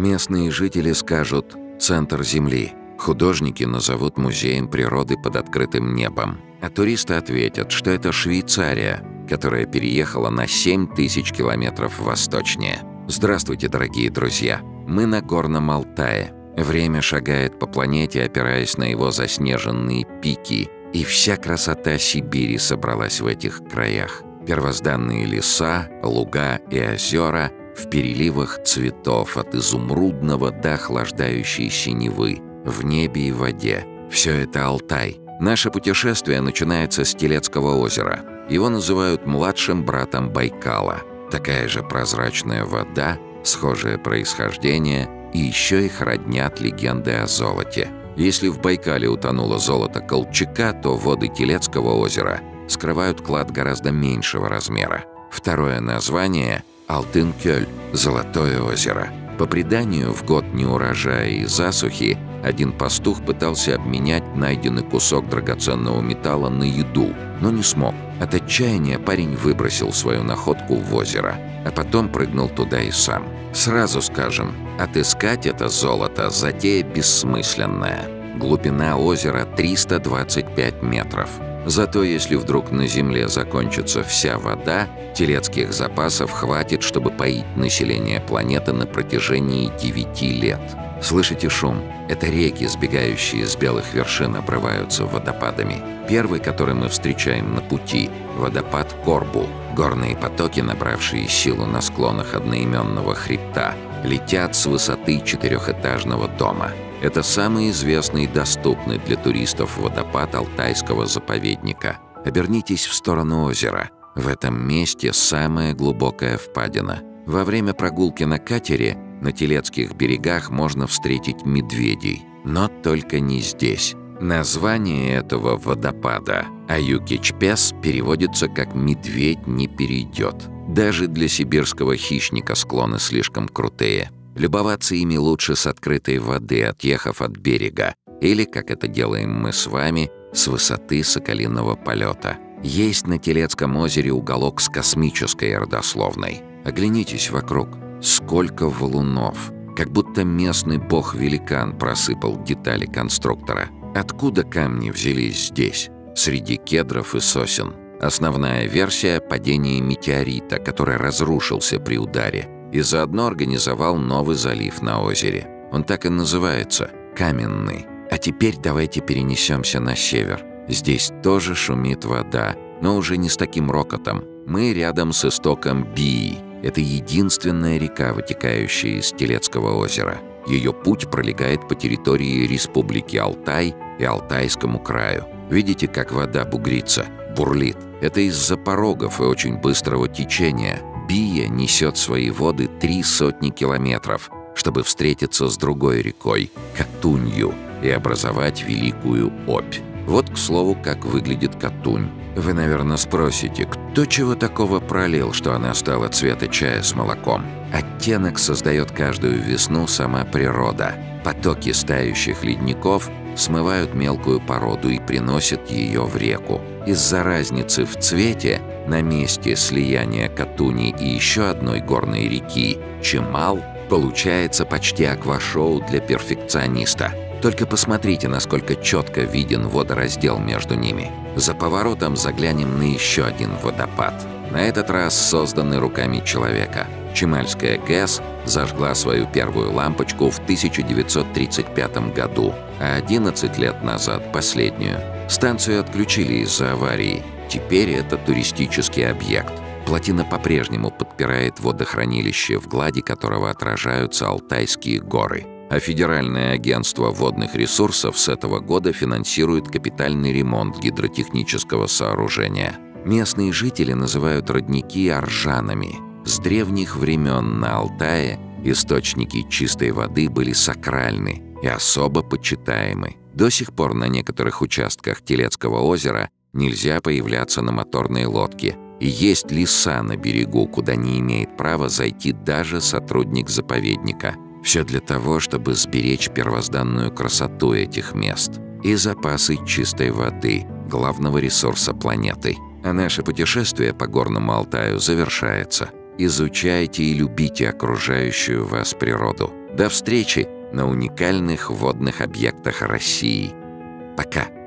Местные жители скажут «центр Земли», художники назовут музеем природы под открытым небом, а туристы ответят, что это Швейцария, которая переехала на 7 тысяч километров восточнее. Здравствуйте, дорогие друзья! Мы на Горном Алтае. Время шагает по планете, опираясь на его заснеженные пики, и вся красота Сибири собралась в этих краях. Первозданные леса, луга и озера в переливах цветов от изумрудного до охлаждающей синевы, в небе и воде. Все это Алтай. Наше путешествие начинается с Телецкого озера. Его называют младшим братом Байкала. Такая же прозрачная вода, схожее происхождение, и еще их роднят легенды о золоте. Если в Байкале утонуло золото Колчака, то воды Телецкого озера скрывают клад гораздо меньшего размера. Второе название — Алтын-Кёль — Золотое озеро. По преданию, в год неурожая и засухи один пастух пытался обменять найденный кусок драгоценного металла на еду, но не смог. От отчаяния парень выбросил свою находку в озеро, а потом прыгнул туда и сам. Сразу скажем, отыскать это золото – затея бессмысленная. Глубина озера 325 метров. Зато если вдруг на Земле закончится вся вода, телецких запасов хватит, чтобы поить население планеты на протяжении 9 лет. Слышите шум? Это реки, сбегающие с белых вершин, обрываются водопадами. Первый, который мы встречаем на пути — водопад Корбу. Горные потоки, набравшие силу на склонах одноименного хребта, летят с высоты четырехэтажного дома. Это самый известный и доступный для туристов водопад Алтайского заповедника. Обернитесь в сторону озера. В этом месте самая глубокая впадина. Во время прогулки на катере — на Телецких берегах можно встретить медведей, но только не здесь. Название этого водопада Аюкичпес переводится как «медведь не перейдет». Даже для сибирского хищника склоны слишком крутые. Любоваться ими лучше с открытой воды, отъехав от берега, или, как это делаем мы с вами, с высоты соколиного полета. Есть на Телецком озере уголок с космической родословной. Оглянитесь вокруг. Сколько валунов! Как будто местный бог-великан просыпал детали конструктора. Откуда камни взялись здесь? Среди кедров и сосен. Основная версия — падение метеорита, который разрушился при ударе, и заодно организовал новый залив на озере. Он так и называется — Каменный. А теперь давайте перенесемся на север. Здесь тоже шумит вода, но уже не с таким рокотом. Мы рядом с истоком Бии — это единственная река, вытекающая из Телецкого озера. Ее путь пролегает по территории Республики Алтай и Алтайскому краю. Видите, как вода бугрится, бурлит? Это из-за порогов и очень быстрого течения. Бия несет свои воды три сотни километров, чтобы встретиться с другой рекой, Катунью, и образовать Великую Обь. Вот, к слову, как выглядит Катунь. Вы, наверное, спросите, кто чего такого пролил, что она стала цвета чая с молоком? Оттенок создает каждую весну сама природа. Потоки стающих ледников смывают мелкую породу и приносят ее в реку. Из-за разницы в цвете на месте слияния Катуни и еще одной горной реки, Чемал, получается почти аквашоу для перфекциониста – только посмотрите, насколько четко виден водораздел между ними. За поворотом заглянем на еще один водопад. На этот раз созданный руками человека. Чемальская ГЭС зажгла свою первую лампочку в 1935 году, а 11 лет назад — последнюю. Станцию отключили из-за аварии. Теперь это туристический объект. Плотина по-прежнему подпирает водохранилище, в глади которого отражаются Алтайские горы а Федеральное агентство водных ресурсов с этого года финансирует капитальный ремонт гидротехнического сооружения. Местные жители называют родники аржанами. С древних времен на Алтае источники чистой воды были сакральны и особо почитаемы. До сих пор на некоторых участках Телецкого озера нельзя появляться на моторной лодке, и есть леса на берегу, куда не имеет права зайти даже сотрудник заповедника – все для того, чтобы сберечь первозданную красоту этих мест и запасы чистой воды, главного ресурса планеты. А наше путешествие по горному Алтаю завершается. Изучайте и любите окружающую вас природу. До встречи на уникальных водных объектах России. Пока.